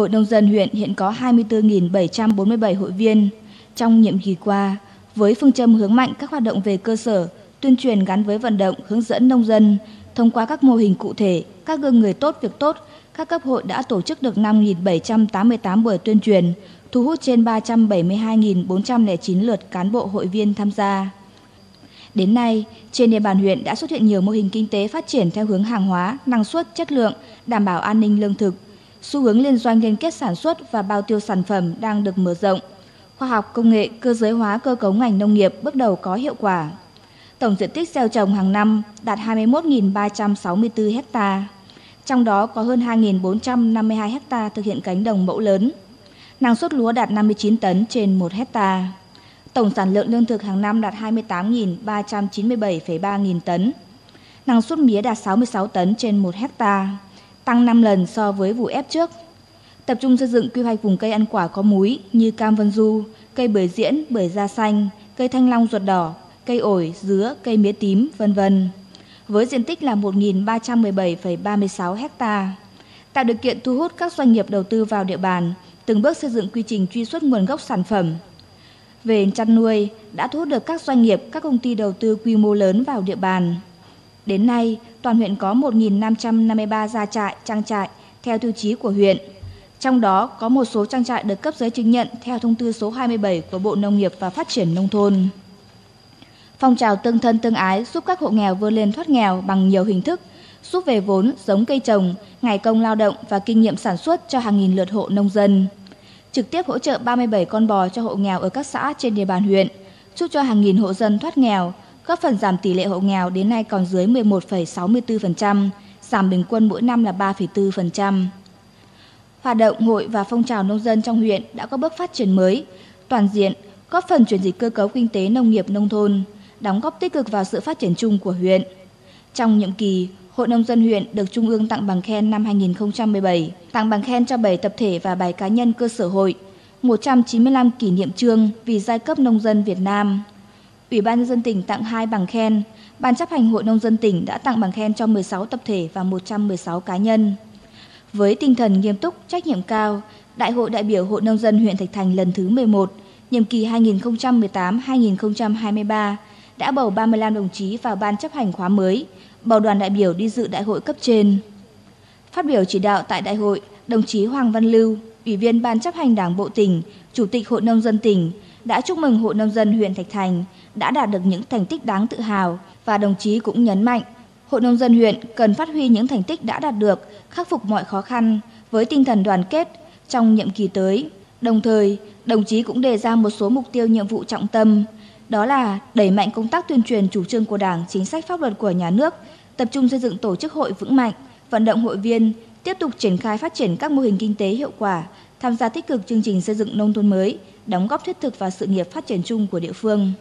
Hội Nông dân huyện hiện có 24.747 hội viên. Trong nhiệm kỳ qua, với phương châm hướng mạnh các hoạt động về cơ sở, tuyên truyền gắn với vận động hướng dẫn nông dân, thông qua các mô hình cụ thể, các gương người tốt việc tốt, các cấp hội đã tổ chức được 5.788 buổi tuyên truyền, thu hút trên 372.409 lượt cán bộ hội viên tham gia. Đến nay, trên địa bàn huyện đã xuất hiện nhiều mô hình kinh tế phát triển theo hướng hàng hóa, năng suất, chất lượng, đảm bảo an ninh lương thực. Xu hướng liên doanh liên kết sản xuất và bao tiêu sản phẩm đang được mở rộng. Khoa học công nghệ, cơ giới hóa cơ cấu ngành nông nghiệp bước đầu có hiệu quả. Tổng diện tích gieo trồng hàng năm đạt 21.364 ha. Trong đó có hơn 2.452 ha thực hiện cánh đồng mẫu lớn. Năng suất lúa đạt 59 tấn trên 1 hecta. Tổng sản lượng lương thực hàng năm đạt 28.397,3 nghìn tấn. Năng suất mía đạt 66 tấn trên 1 hectare tăng 5 lần so với vụ ép trước. Tập trung xây dựng quy hoạch vùng cây ăn quả có múi như cam vân du, cây bưởi diễn, bưởi da xanh, cây thanh long ruột đỏ, cây ổi, dứa, cây mía tím, vân vân. Với diện tích là 1.317,36 ha, tạo điều kiện thu hút các doanh nghiệp đầu tư vào địa bàn, từng bước xây dựng quy trình truy xuất nguồn gốc sản phẩm, về chăn nuôi đã thu hút được các doanh nghiệp, các công ty đầu tư quy mô lớn vào địa bàn. Đến nay, toàn huyện có 1.553 gia trại, trang trại theo tiêu chí của huyện. Trong đó có một số trang trại được cấp giấy chứng nhận theo thông tư số 27 của Bộ Nông nghiệp và Phát triển Nông thôn. Phong trào tương thân tương ái giúp các hộ nghèo vươn lên thoát nghèo bằng nhiều hình thức, giúp về vốn, giống cây trồng, ngày công lao động và kinh nghiệm sản xuất cho hàng nghìn lượt hộ nông dân trực tiếp hỗ trợ 37 con bò cho hộ nghèo ở các xã trên địa bàn huyện, giúp cho hàng nghìn hộ dân thoát nghèo, góp phần giảm tỷ lệ hộ nghèo đến nay còn dưới 11,64%, giảm bình quân mỗi năm là 3,4%. Hoạt động hội và phong trào nông dân trong huyện đã có bước phát triển mới, toàn diện, góp phần chuyển dịch cơ cấu kinh tế nông nghiệp nông thôn, đóng góp tích cực vào sự phát triển chung của huyện. Trong nhiệm kỳ, Hội Nông dân huyện được Trung ương tặng bằng khen năm 2017, tặng bằng khen cho 7 tập thể và 7 cá nhân cơ sở hội, 195 kỷ niệm trương vì giai cấp nông dân Việt Nam. Ủy ban nhân dân tỉnh tặng 2 bằng khen, Ban chấp hành Hội Nông dân tỉnh đã tặng bằng khen cho 16 tập thể và 116 cá nhân. Với tinh thần nghiêm túc, trách nhiệm cao, Đại hội đại biểu Hội Nông dân huyện Thạch Thành lần thứ 11, nhiệm kỳ 2018-2023 đã bầu 35 đồng chí vào ban chấp hành khóa mới, bầu đoàn đại biểu đi dự đại hội cấp trên. Phát biểu chỉ đạo tại đại hội, đồng chí Hoàng Văn Lưu, Ủy viên Ban chấp hành Đảng Bộ tỉnh, Chủ tịch Hội Nông dân tỉnh đã chúc mừng Hội Nông dân huyện Thạch Thành đã đạt được những thành tích đáng tự hào và đồng chí cũng nhấn mạnh Hội Nông dân huyện cần phát huy những thành tích đã đạt được, khắc phục mọi khó khăn với tinh thần đoàn kết trong nhiệm kỳ tới. Đồng thời, đồng chí cũng đề ra một số mục tiêu nhiệm vụ trọng tâm, đó là đẩy mạnh công tác tuyên truyền chủ trương của Đảng, chính sách pháp luật của nhà nước, tập trung xây dựng tổ chức hội vững mạnh, vận động hội viên, tiếp tục triển khai phát triển các mô hình kinh tế hiệu quả, tham gia tích cực chương trình xây dựng nông thôn mới, đóng góp thiết thực vào sự nghiệp phát triển chung của địa phương.